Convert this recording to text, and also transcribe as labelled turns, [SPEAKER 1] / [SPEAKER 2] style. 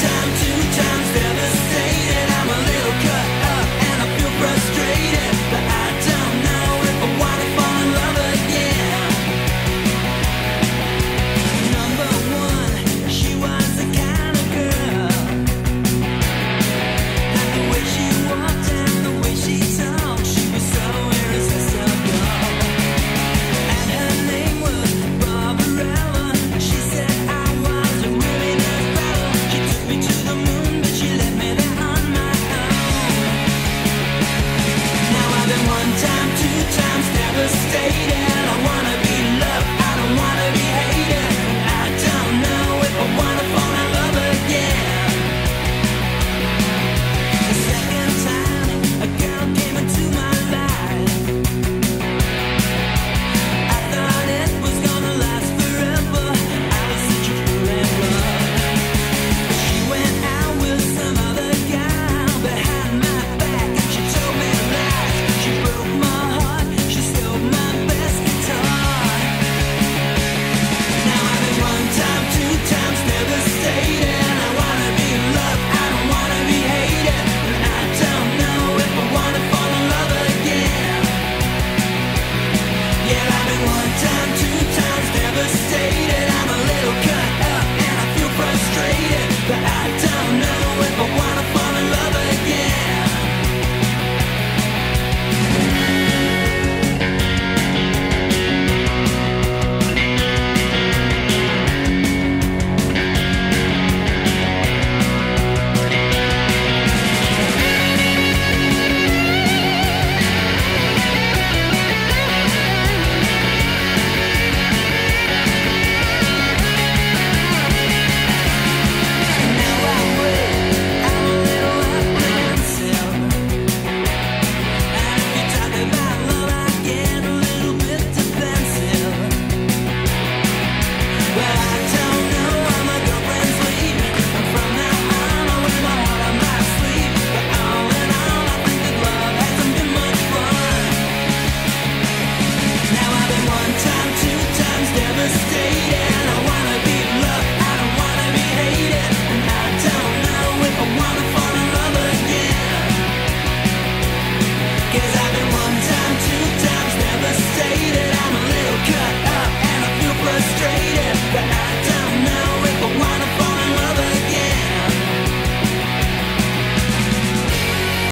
[SPEAKER 1] time to